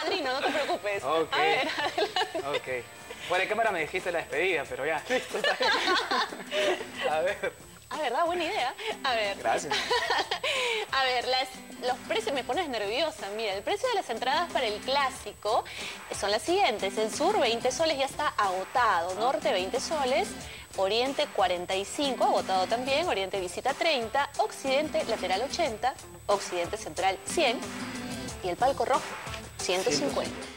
padrino, no te preocupes. Ok. A ver, adelante. Ok. Fuera de cámara me dijiste la despedida, pero ya, listo. está bien. A ver. Ah, ¿verdad? Buena idea. A ver. Gracias. A ver, las, los precios, me pones nerviosa. Mira, el precio de las entradas para el clásico son las siguientes. El sur, 20 soles, ya está agotado. Norte, 20 soles. Oriente, 45, agotado también. Oriente visita, 30. Occidente, lateral, 80. Occidente central, 100. Y el palco rojo, 150.